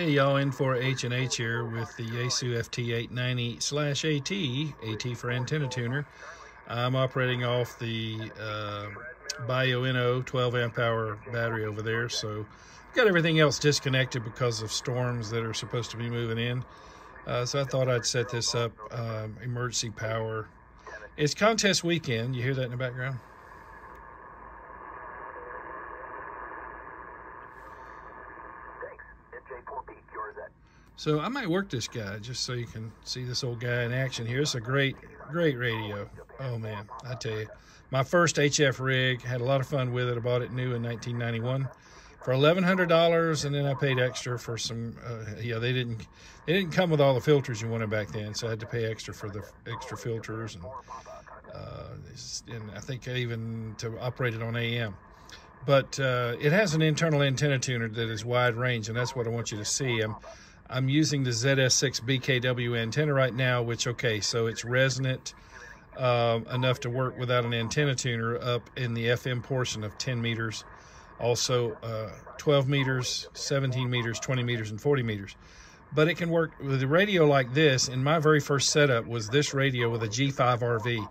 Hey y'all, N4HNH here with the Yaesu FT890 slash AT, AT for antenna tuner. I'm operating off the uh, Bioenno 12 amp hour battery over there, so got everything else disconnected because of storms that are supposed to be moving in. Uh, so I thought I'd set this up, um, emergency power. It's contest weekend, you hear that in the background? So I might work this guy just so you can see this old guy in action here. It's a great, great radio. Oh man, I tell you. My first HF rig, had a lot of fun with it. I bought it new in 1991 for $1,100 and then I paid extra for some, uh, yeah, they didn't, they didn't come with all the filters you wanted back then. So I had to pay extra for the extra filters and, uh, and I think even to operate it on AM but uh, it has an internal antenna tuner that is wide range, and that's what I want you to see. I'm I'm using the ZS6 BKW antenna right now, which, okay, so it's resonant uh, enough to work without an antenna tuner up in the FM portion of 10 meters, also uh, 12 meters, 17 meters, 20 meters, and 40 meters. But it can work with a radio like this. And my very first setup was this radio with a G5 RV,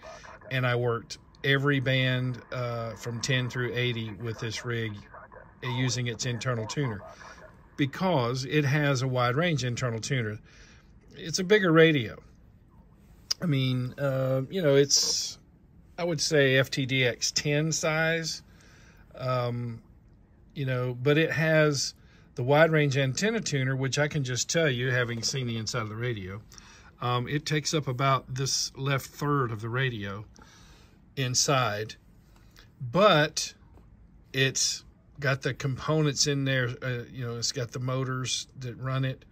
and I worked every band uh, from 10 through 80 with this rig using its internal tuner because it has a wide range internal tuner. It's a bigger radio. I mean, uh, you know, it's, I would say FTDX 10 size, um, you know, but it has the wide range antenna tuner, which I can just tell you, having seen the inside of the radio, um, it takes up about this left third of the radio inside, but it's got the components in there. Uh, you know, it's got the motors that run it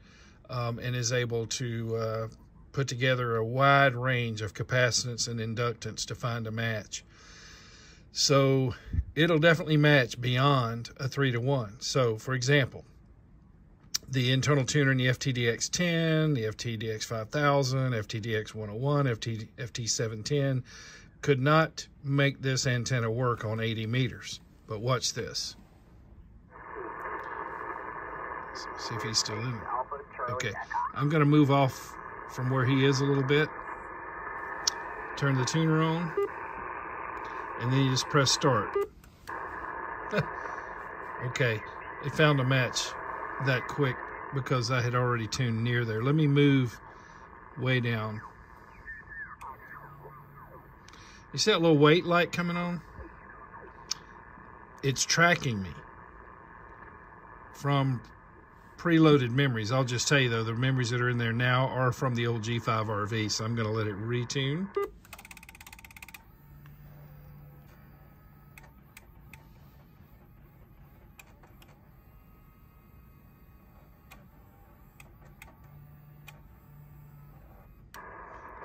um, and is able to uh, put together a wide range of capacitance and inductance to find a match. So it'll definitely match beyond a 3 to 1. So, for example, the internal tuner in the FTDX10, the FTDX 5000, FTDX 101, FT, FT710 could not make this antenna work on 80 meters. But watch this. See if he's still in. Okay, I'm gonna move off from where he is a little bit. Turn the tuner on. And then you just press start. okay, it found a match that quick because I had already tuned near there. Let me move way down. You see that little wait light coming on? It's tracking me from preloaded memories. I'll just tell you though, the memories that are in there now are from the old G5 RV, so I'm gonna let it retune.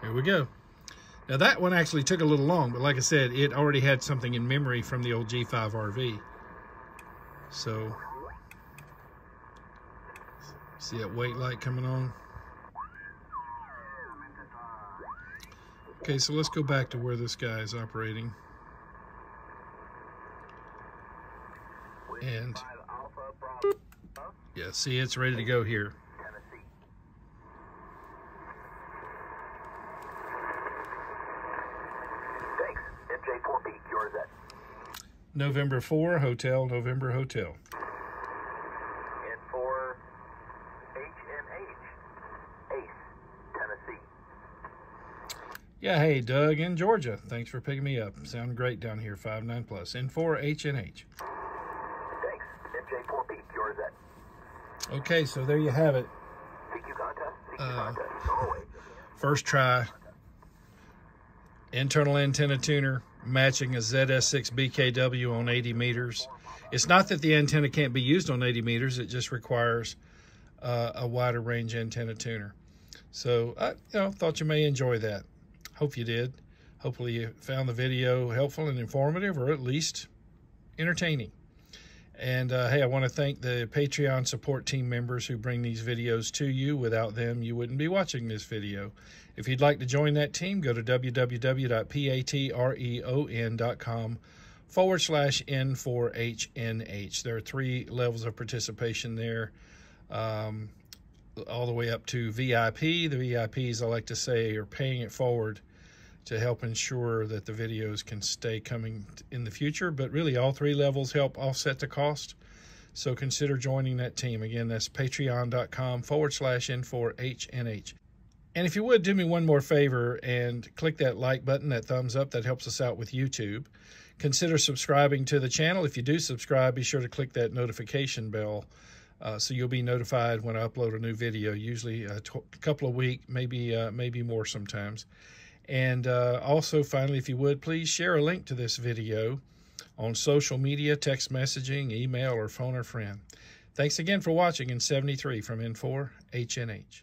Here we go. Now that one actually took a little long, but like I said, it already had something in memory from the old G5 RV. So See that wait light coming on? Okay, so let's go back to where this guy is operating. And, yeah, see, it's ready to go here. November 4, Hotel, November Hotel. Yeah, hey, Doug in Georgia. Thanks for picking me up. Sound great down here, 5-9 plus. N4HNH. Thanks. MJ4P, yours at. Okay, so there you have it. Uh, first try. Internal antenna tuner matching a ZS6 BKW on 80 meters. It's not that the antenna can't be used on 80 meters. It just requires uh, a wider range antenna tuner. So I you know, thought you may enjoy that. Hope you did. Hopefully you found the video helpful and informative or at least entertaining. And uh, hey, I want to thank the Patreon support team members who bring these videos to you. Without them, you wouldn't be watching this video. If you'd like to join that team, go to www.patreon.com forward slash N4HNH. There are three levels of participation there. Um, all the way up to VIP. The VIPs, I like to say, are paying it forward to help ensure that the videos can stay coming in the future. But really, all three levels help offset the cost. So consider joining that team. Again, that's patreon.com forward slash N4HNH. And if you would, do me one more favor and click that like button, that thumbs up. That helps us out with YouTube. Consider subscribing to the channel. If you do subscribe, be sure to click that notification bell uh, so you'll be notified when I upload a new video, usually a couple of weeks, maybe, uh, maybe more sometimes. And uh, also, finally, if you would, please share a link to this video on social media, text messaging, email, or phone a friend. Thanks again for watching in 73 from N4HNH.